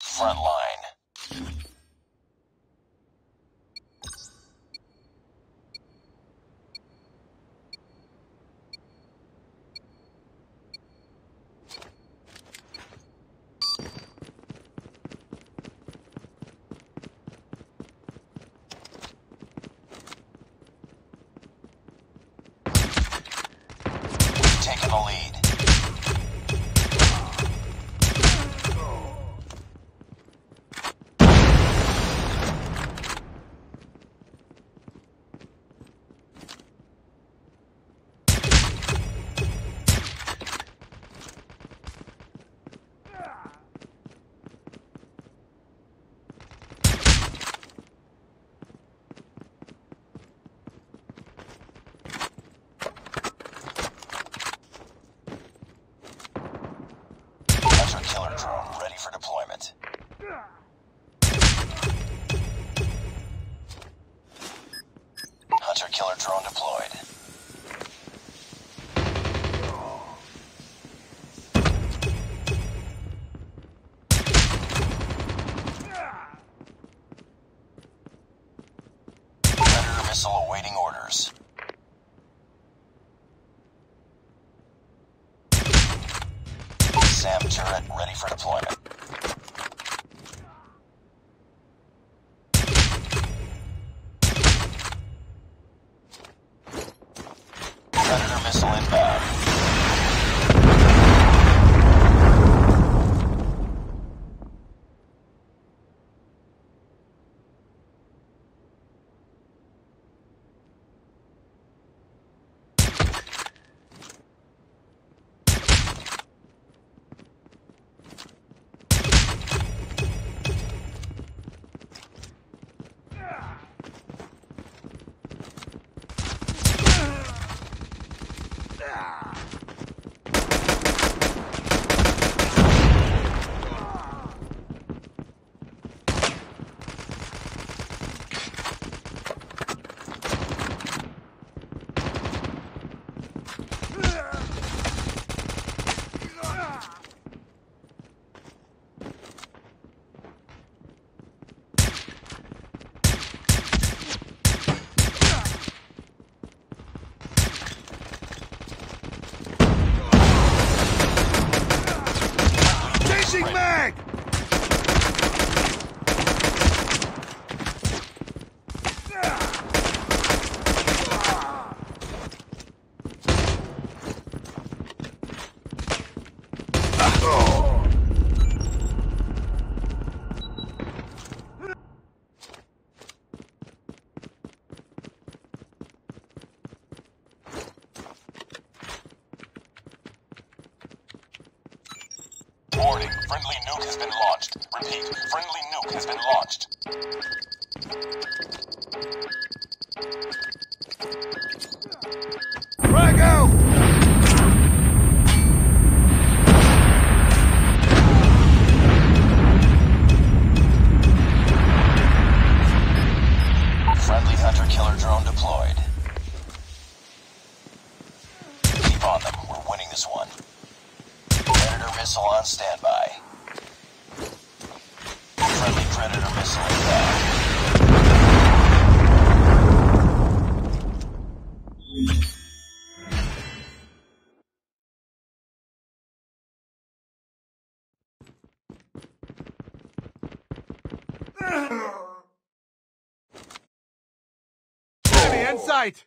Front. Taking the lead. Hunter killer drone ready for deployment. Hunter killer drone deployed. Missile awaiting orders. SAM turret ready for deployment. Predator missile inbound. Yeah! Chasing mag! Friendly nuke has been launched. Repeat, friendly nuke has been launched. Frag out! Friendly hunter killer drone deployed. Keep on them, we're winning this one. Missile on standby. Friendly predator missile inbound. Enemy in sight!